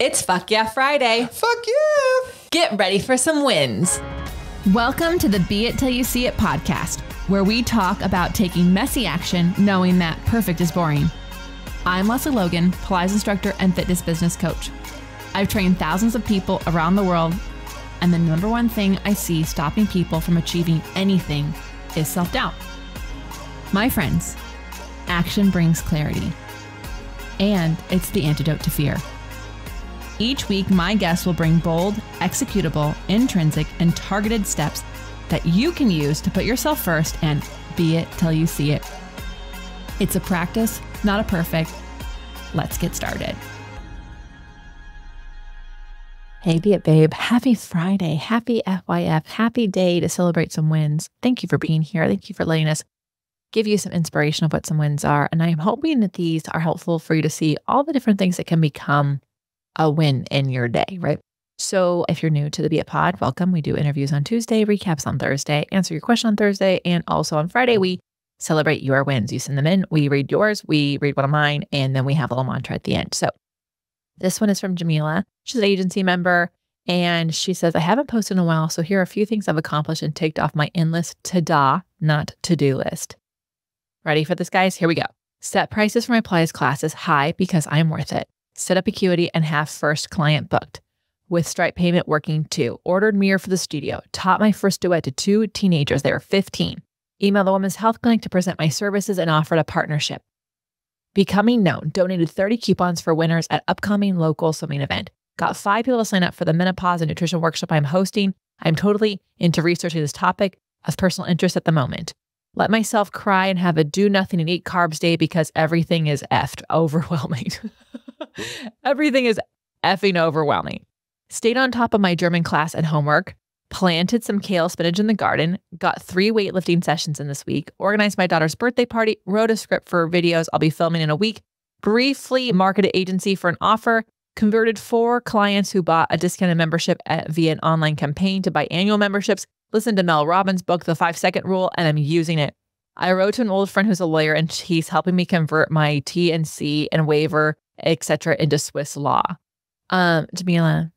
It's Fuck Yeah Friday. Fuck yeah! Get ready for some wins. Welcome to the Be It Till You See It podcast, where we talk about taking messy action knowing that perfect is boring. I'm Lesley Logan, Pilates instructor and fitness business coach. I've trained thousands of people around the world, and the number one thing I see stopping people from achieving anything is self doubt. My friends, action brings clarity, and it's the antidote to fear. Each week, my guests will bring bold, executable, intrinsic, and targeted steps that you can use to put yourself first and be it till you see it. It's a practice, not a perfect. Let's get started. Hey, be it babe. Happy Friday. Happy FYF. Happy day to celebrate some wins. Thank you for being here. Thank you for letting us give you some inspiration of what some wins are. And I'm hoping that these are helpful for you to see all the different things that can become a win in your day, right? So if you're new to the Be It Pod, welcome. We do interviews on Tuesday, recaps on Thursday, answer your question on Thursday, and also on Friday, we celebrate your wins. You send them in, we read yours, we read one of mine, and then we have a little mantra at the end. So this one is from Jamila. She's an agency member, and she says, I haven't posted in a while, so here are a few things I've accomplished and ticked off my endless ta-da, not to-do list. Ready for this, guys? Here we go. Set prices for my Pilates classes high because I'm worth it set up Acuity, and have first client booked. With Stripe payment working too. Ordered mirror for the studio. Taught my first duet to two teenagers. They were 15. Emailed the Women's Health Clinic to present my services and offered a partnership. Becoming known. Donated 30 coupons for winners at upcoming local swimming event. Got five people to sign up for the menopause and nutrition workshop I'm hosting. I'm totally into researching this topic of personal interest at the moment. Let myself cry and have a do nothing and eat carbs day because everything is effed overwhelming. Everything is effing overwhelming. Stayed on top of my German class and homework, planted some kale spinach in the garden, got three weightlifting sessions in this week, organized my daughter's birthday party, wrote a script for videos I'll be filming in a week, briefly marketed agency for an offer, converted four clients who bought a discounted membership at, via an online campaign to buy annual memberships, listened to Mel Robbins' book, The Five Second Rule, and I'm using it. I wrote to an old friend who's a lawyer and he's helping me convert my T&C and waiver etc., into Swiss law. Um, Jamila,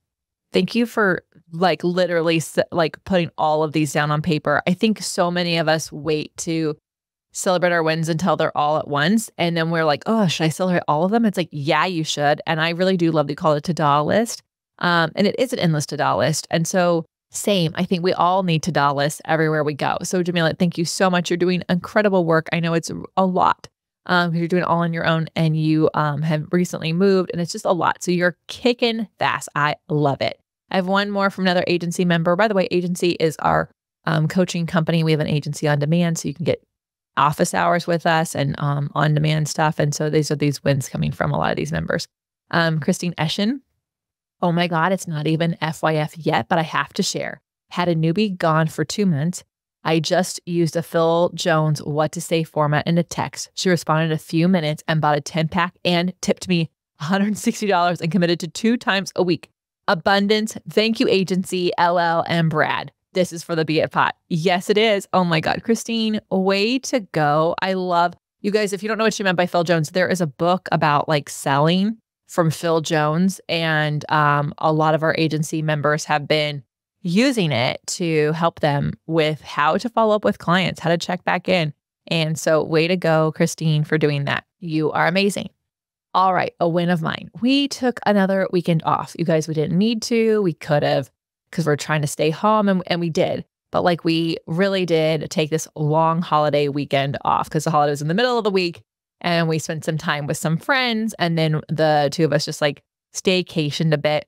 thank you for like literally like putting all of these down on paper. I think so many of us wait to celebrate our wins until they're all at once. And then we're like, oh, should I celebrate all of them? It's like, yeah, you should. And I really do love to call it to-do list. Um, and it is an endless to-do list. And so same, I think we all need to-do lists everywhere we go. So Jamila, thank you so much. You're doing incredible work. I know it's a lot um, you're doing it all on your own and you um, have recently moved and it's just a lot. So you're kicking fast. I love it. I have one more from another agency member. By the way, agency is our um, coaching company. We have an agency on demand, so you can get office hours with us and um, on demand stuff. And so these are these wins coming from a lot of these members. Um, Christine Eschen. Oh my God, it's not even FYF yet, but I have to share. Had a newbie gone for two months I just used a Phil Jones what to say format in a text. She responded a few minutes and bought a 10 pack and tipped me $160 and committed to two times a week. Abundance, thank you, agency, LL, and Brad. This is for the Be It Pod. Yes, it is. Oh my God, Christine, way to go. I love you guys. If you don't know what she meant by Phil Jones, there is a book about like selling from Phil Jones. And um, a lot of our agency members have been using it to help them with how to follow up with clients, how to check back in. And so, way to go, Christine, for doing that. You are amazing. All right, a win of mine. We took another weekend off. You guys, we didn't need to. We could have because we're trying to stay home and, and we did. But like we really did take this long holiday weekend off because the holiday was in the middle of the week and we spent some time with some friends. And then the two of us just like staycationed a bit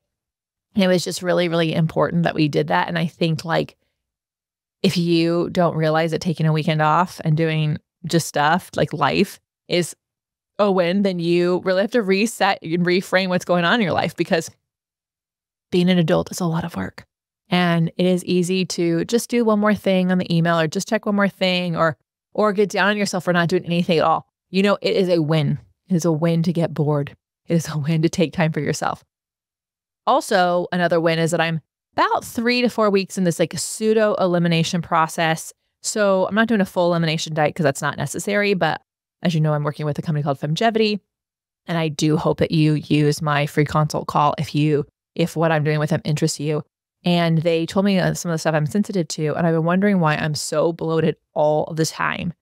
it was just really, really important that we did that. And I think like if you don't realize that taking a weekend off and doing just stuff like life is a win, then you really have to reset and reframe what's going on in your life because being an adult is a lot of work. And it is easy to just do one more thing on the email or just check one more thing or or get down on yourself for not doing anything at all. You know, it is a win. It is a win to get bored. It is a win to take time for yourself. Also, another win is that I'm about three to four weeks in this like pseudo elimination process. So I'm not doing a full elimination diet because that's not necessary. But as you know, I'm working with a company called Femgevity. And I do hope that you use my free consult call if you, if what I'm doing with them interests you. And they told me uh, some of the stuff I'm sensitive to. And I've been wondering why I'm so bloated all the time.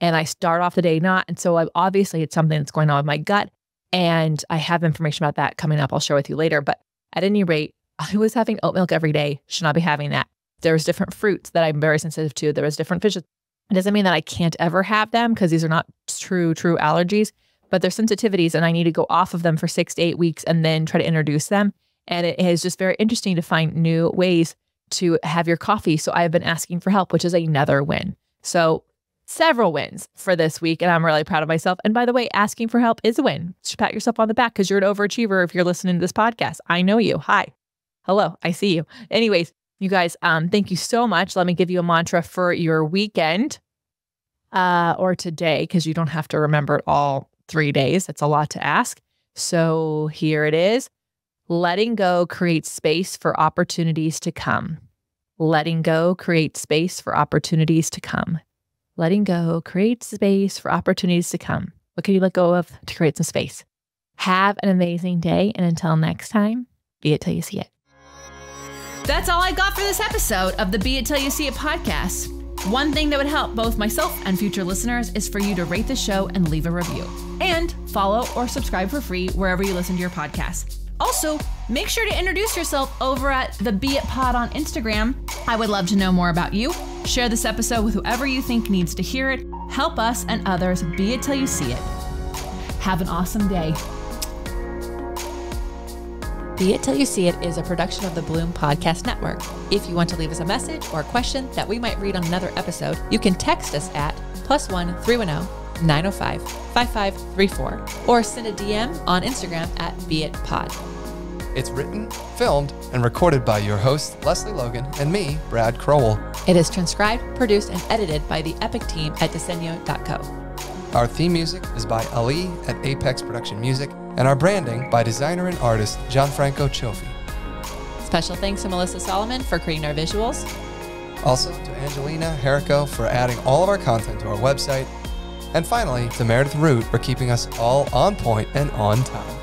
And I start off the day not. And so I've, obviously it's something that's going on with my gut. And I have information about that coming up. I'll share with you later. But at any rate, I was having oat milk every day. Should not be having that. There's different fruits that I'm very sensitive to. There was different fishes. It doesn't mean that I can't ever have them because these are not true, true allergies, but they're sensitivities and I need to go off of them for six to eight weeks and then try to introduce them. And it is just very interesting to find new ways to have your coffee. So I've been asking for help, which is another win. So several wins for this week, and I'm really proud of myself. And by the way, asking for help is a win. Should pat yourself on the back because you're an overachiever if you're listening to this podcast. I know you. Hi. Hello. I see you. Anyways, you guys, um, thank you so much. Let me give you a mantra for your weekend uh, or today, because you don't have to remember it all three days. That's a lot to ask. So here it is. Letting go creates space for opportunities to come. Letting go creates space for opportunities to come. Letting go creates space for opportunities to come. What can you let go of to create some space? Have an amazing day. And until next time, be it till you see it. That's all I got for this episode of the Be It Till You See It podcast. One thing that would help both myself and future listeners is for you to rate the show and leave a review. And follow or subscribe for free wherever you listen to your podcast. Also, make sure to introduce yourself over at the Be It Pod on Instagram. I would love to know more about you. Share this episode with whoever you think needs to hear it. Help us and others be it till you see it. Have an awesome day. Be It Till You See It is a production of the Bloom Podcast Network. If you want to leave us a message or a question that we might read on another episode, you can text us at plus one 310 905 5534 or send a DM on Instagram at Be It Pod. It's written, filmed, and recorded by your host, Lesley Logan, and me, Brad Crowell. It is transcribed, produced, and edited by the Epic team at Disenyo.co. Our theme music is by Ali at Apex Production Music, and our branding by designer and artist Gianfranco Cioffi. Special thanks to Melissa Solomon for creating our visuals. Also to Angelina Herrico for adding all of our content to our website. And finally, to Meredith Root for keeping us all on point and on time.